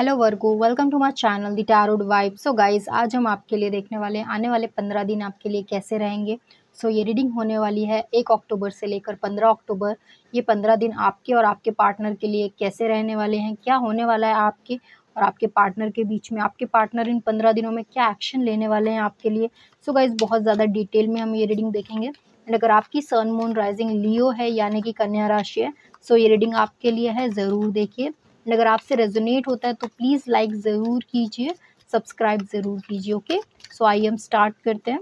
Hello Virgo welcome to my channel the tarot vibe so guys आज हम आपके लिए देखने वाले हैं आने वाले पंद्रह दिन आपके लिए कैसे रहेंगे? सो so, ये रीडिंग होने वाली है एक अक्टूबर से लेकर पंद्रह अक्टूबर। ये पंद्रह दिन आपके और आपके पार्टनर के लिए कैसे रहने वाले हैं क्या होने वाला है आपके और आपके पार्टनर के बीच में? आपके पार्टनर इन पंद्रह दिनों में क्या एक्शन लेने वाले हैं आपके लिए? सो so, गाइज़ बहुत ज़्यादा डिटेल में हम ये रीडिंग देखेंगे। एंड अगर आपकी सन मून राइजिंग लियो है यानी कि कन्या राशि है सो so, ये रीडिंग आपके लिए है ज़रूर देखिए। एंड अगर आपसे रेजोनेट होता है तो प्लीज़ लाइक ज़रूर कीजिए सब्सक्राइब ज़रूर कीजिए ओके सो आइए हम स्टार्ट करते हैं।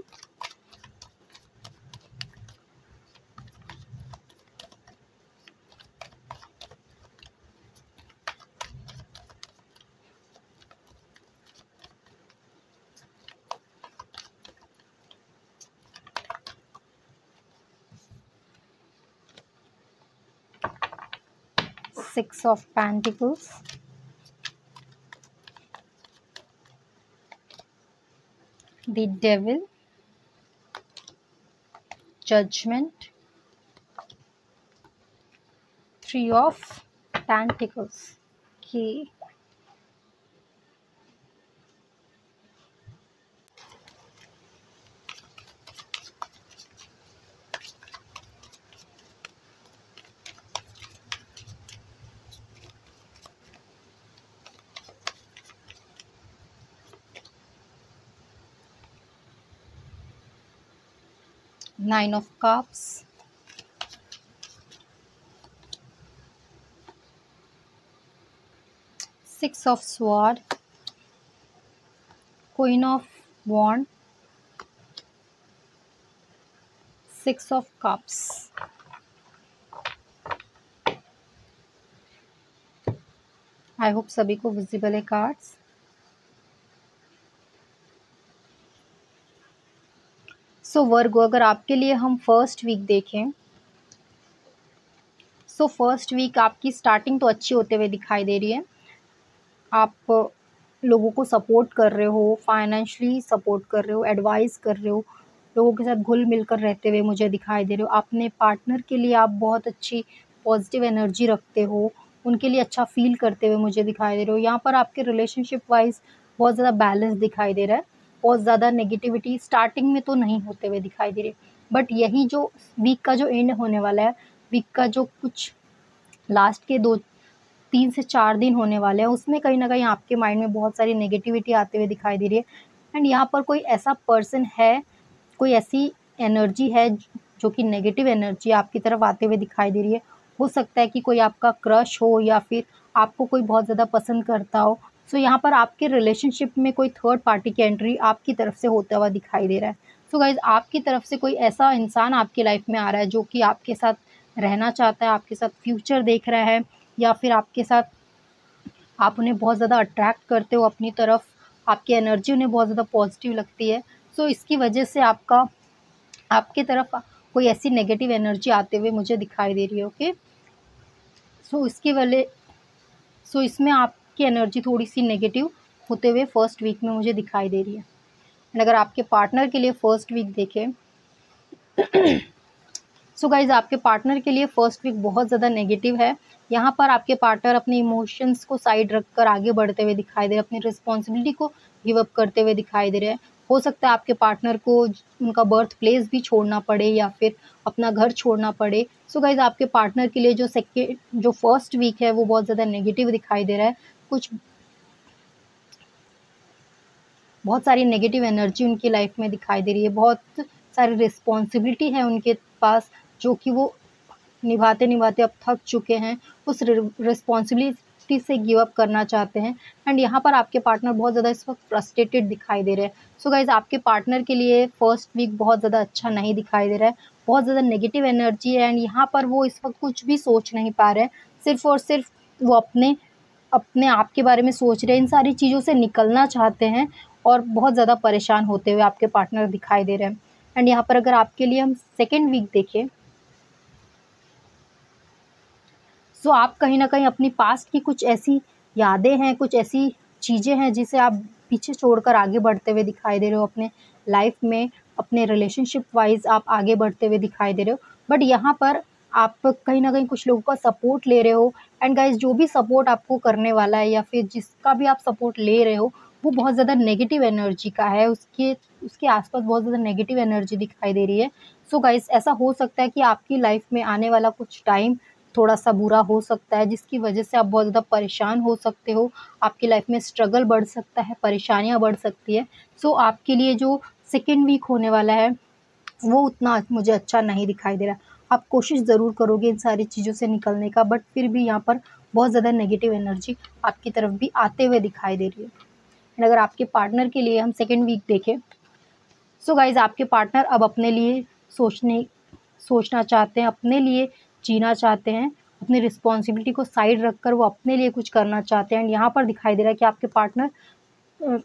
Six of pentacles the devil. Judgment. Three of pentacles okay nine of cups six of sword queen of wand six of cups I hope सभी को विजिबल है कार्ड्स सो वर्गो, अगर आपके लिए हम फ़र्स्ट वीक देखें सो फ़र्स्ट वीक आपकी starting तो अच्छी होते हुए दिखाई दे रही है। आप लोगों को सपोर्ट कर रहे हो फाइनेंशली सपोर्ट कर रहे हो एडवाइस कर रहे हो, लोगों के साथ घुल मिलकर रहते हुए मुझे दिखाई दे रहे हो। अपने पार्टनर के लिए आप बहुत अच्छी पॉजिटिव एनर्जी रखते हो, उनके लिए अच्छा फील करते हुए मुझे दिखाई दे रहे हो। यहाँ पर आपके रिलेशनशिप वाइज बहुत ज़्यादा बैलेंस दिखाई दे रहा है। बहुत ज़्यादा नेगेटिविटी स्टार्टिंग में तो नहीं होते हुए दिखाई दे रही। बट यही जो वीक का जो एंड होने वाला है वीक का जो कुछ लास्ट के दो, तीन से चार दिन होने वाले हैं, उसमें कहीं ना कहीं आपके माइंड में बहुत सारी नेगेटिविटी आते हुए दिखाई दे रही है। एंड यहाँ पर कोई ऐसा पर्सन है, कोई ऐसी एनर्जी है जो कि नेगेटिव एनर्जी आपकी तरफ़ आते हुए दिखाई दे रही है। हो सकता है कि कोई आपका क्रश हो या फिर आपको कोई बहुत ज़्यादा पसंद करता हो सो so, यहाँ पर आपके रिलेशनशिप में कोई थर्ड पार्टी की एंट्री आपकी तरफ़ से होता हुआ दिखाई दे रहा है। सो so, गाइज़ आपकी तरफ़ से कोई ऐसा इंसान आपकी लाइफ में आ रहा है जो कि आपके साथ रहना चाहता है आपके साथ फ्यूचर देख रहा है या फिर आपके साथ आप उन्हें बहुत ज़्यादा अट्रैक्ट करते हो अपनी तरफ़ आपकी एनर्जी उन्हें बहुत ज़्यादा पॉजिटिव लगती है। सो so, इसकी वजह से आपका आपकी तरफ़ कोई ऐसी नेगेटिव एनर्जी आते हुए मुझे दिखाई दे रही है ओके सो so, इसकी वजह सो so, इसमें आप की एनर्जी थोड़ी सी नेगेटिव होते हुए फ़र्स्ट वीक में मुझे दिखाई दे रही है। एंड अगर आपके पार्टनर के लिए फ़र्स्ट वीक देखें सो so गाइज़ आपके पार्टनर के लिए फ़र्स्ट वीक बहुत ज़्यादा नेगेटिव है। यहाँ पर आपके पार्टनर अपने इमोशंस को साइड रखकर आगे बढ़ते हुए दिखाई दे रहे अपनी रिस्पॉन्सिबिलिटी को गिव अप करते हुए दिखाई दे रहे हैं। हो सकता है आपके पार्टनर को उनका बर्थ प्लेस भी छोड़ना पड़े या फिर अपना घर छोड़ना पड़े। सो so गाइज़ आपके पार्टनर के लिए जो सेकेंड जो फ़र्स्ट वीक है, वो बहुत ज़्यादा नेगेटिव दिखाई दे रहा है। कुछ बहुत सारी नेगेटिव एनर्जी उनकी लाइफ में दिखाई दे रही है। बहुत सारी रिस्पॉन्सिबिलिटी है उनके पास, जो कि वो निभाते निभाते अब थक चुके हैं। उस रिस्पॉन्सिबिलिटी से गिव अप करना चाहते हैं। एंड यहाँ पर आपके पार्टनर बहुत ज़्यादा इस वक्त फ्रस्ट्रेटेड दिखाई दे रहे हैं। सो गाइज़ आपके पार्टनर के लिए फ़र्स्ट वीक बहुत ज़्यादा अच्छा नहीं दिखाई दे रहा है। बहुत ज़्यादा नेगेटिव एनर्जी है। एंड यहाँ पर वो इस वक्त कुछ भी सोच नहीं पा रहे सिर्फ़ और सिर्फ़ वो अपने अपने आप के बारे में सोच रहे हैं, इन सारी चीज़ों से निकलना चाहते हैं और बहुत ज़्यादा परेशान होते हुए आपके पार्टनर दिखाई दे रहे हैं। एंड यहाँ पर अगर आपके लिए हम सेकेंड वीक देखें सो आप कहीं ना कहीं अपनी पास्ट की कुछ ऐसी यादें हैं, कुछ ऐसी चीज़ें हैं जिसे आप पीछे छोड़कर आगे बढ़ते हुए दिखाई दे रहे हो, अपने लाइफ में, अपने रिलेशनशिप वाइज आप आगे बढ़ते हुए दिखाई दे रहे हो। बट यहाँ पर आप कहीं ना कहीं कुछ लोगों का सपोर्ट ले रहे हो। एंड गाइज़ जो भी सपोर्ट आपको करने वाला है या फिर जिसका भी आप सपोर्ट ले रहे हो, वो बहुत ज़्यादा नेगेटिव एनर्जी का है। उसके उसके आसपास बहुत ज़्यादा नेगेटिव एनर्जी दिखाई दे रही है। सो so गाइस ऐसा हो सकता है कि आपकी लाइफ में आने वाला कुछ टाइम थोड़ा सा बुरा हो सकता है, जिसकी वजह से आप बहुत ज़्यादा परेशान हो सकते हो। आपकी लाइफ में स्ट्रगल बढ़ सकता है, परेशानियाँ बढ़ सकती है। सो so आपके लिए जो सेकेंड वीक होने वाला है, वो उतना मुझे अच्छा नहीं दिखाई दे रहा। आप कोशिश ज़रूर करोगे इन सारी चीज़ों से निकलने का बट फिर भी यहाँ पर बहुत ज़्यादा नेगेटिव एनर्जी आपकी तरफ़ भी आते हुए दिखाई दे रही है। एंड अगर आपके पार्टनर के लिए हम सेकेंड वीक देखें सो गाइज़ आपके पार्टनर अब अपने लिए सोचने, सोचना चाहते हैं, अपने लिए जीना चाहते हैं, अपनी रिस्पॉन्सिबिलिटी को साइड रख कर वो अपने लिए कुछ करना चाहते हैं। एंड यहाँ पर दिखाई दे रहा है कि आपके पार्टनर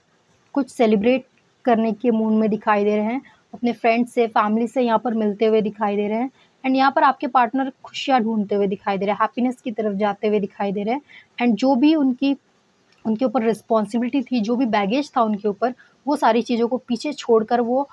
कुछ सेलिब्रेट करने के मूड में दिखाई दे रहे हैं, अपने फ्रेंड्स से फैमिली से यहाँ पर मिलते हुए दिखाई दे रहे हैं। एंड यहाँ पर आपके पार्टनर खुशियाँ ढूंढते हुए दिखाई दे रहे हैं हैप्पीनेस की तरफ़ जाते हुए दिखाई दे रहे हैं। एंड जो भी उनकी, उनके ऊपर रिस्पॉन्सिबिलिटी थी, जो भी बैगेज था उनके ऊपर, वो सारी चीज़ों को पीछे छोड़कर वो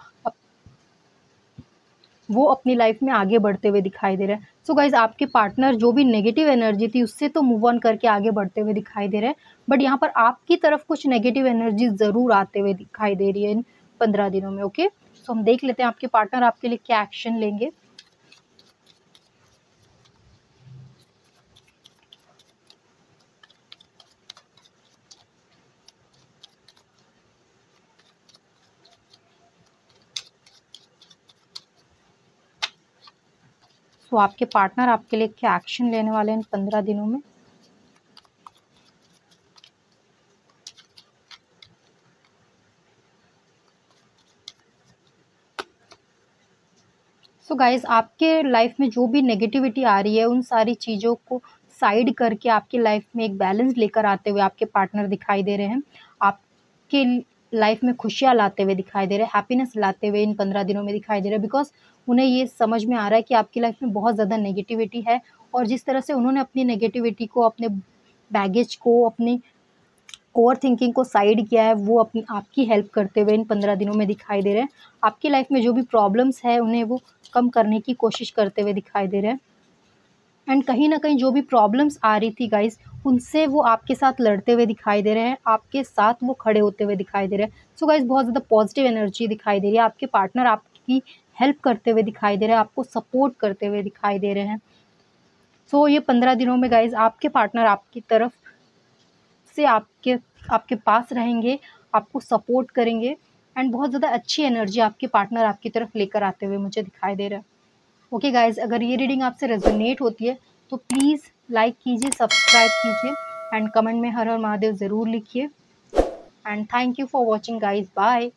वो अपनी लाइफ में आगे बढ़ते हुए दिखाई दे रहे हैं। सो गाइज़ आपके पार्टनर जो भी नेगेटिव एनर्जी थी, उससे तो मूव ऑन करके आगे बढ़ते हुए दिखाई दे रहे हैं। बट यहाँ पर आपकी तरफ़ कुछ नेगेटिव एनर्जी ज़रूर आते हुए दिखाई दे रही है इन पंद्रह दिनों में ओके सो हम देख लेते हैं आपके पार्टनर आपके लिए क्या एक्शन लेंगे। तो आपके पार्टनर आपके लिए क्या एक्शन लेने वाले हैं पंद्रह दिनों में? सो गाइज़ आपके लाइफ में जो भी नेगेटिविटी आ रही है, उन सारी चीज़ों को साइड करके आपकी लाइफ में एक बैलेंस लेकर आते हुए आपके पार्टनर दिखाई दे रहे हैं। आपके लाइफ में खुशियाँ लाते हुए दिखाई दे रहे हैं हैप्पीनेस लाते हुए इन पंद्रह दिनों में दिखाई दे रहे हैं बिकॉज़ उन्हें ये समझ में आ रहा है कि आपकी लाइफ में बहुत ज़्यादा नेगेटिविटी है और जिस तरह से उन्होंने अपनी नेगेटिविटी को, अपने बैगेज को, अपनी ओवर थिंकिंग को साइड किया है, वो अपनी, आपकी हेल्प करते हुए इन पंद्रह दिनों में दिखाई दे रहे हैं। आपकी लाइफ में जो भी प्रॉब्लम्स है, उन्हें वो कम करने की कोशिश करते हुए दिखाई दे रहे हैं। एंड कहीं ना कहीं जो भी प्रॉब्लम्स आ रही थी गाइज़ उनसे वो आपके साथ लड़ते हुए दिखाई दे रहे हैं आपके साथ वो खड़े होते हुए दिखाई दे रहे हैं। सो गाइज़ बहुत ज़्यादा पॉजिटिव एनर्जी दिखाई दे रही है आपके पार्टनर आपकी हेल्प करते हुए दिखाई दे रहे हैं आपको सपोर्ट करते हुए दिखाई दे रहे हैं। सो so, ये पंद्रह दिनों में गाइज़ आपके पार्टनर आपकी तरफ़ से आपके आपके पास रहेंगे आपको सपोर्ट करेंगे एंड बहुत ज़्यादा अच्छी एनर्जी आपके पार्टनर आपकी तरफ़ लेकर आते हुए मुझे दिखाई दे रहा है। ओके गाइज़ अगर ये रीडिंग आपसे रेजोनेट होती है तो प्लीज़ लाइक कीजिए सब्सक्राइब कीजिए एंड कमेंट में हर हर महादेव ज़रूर लिखिए। And thank you for watching guys bye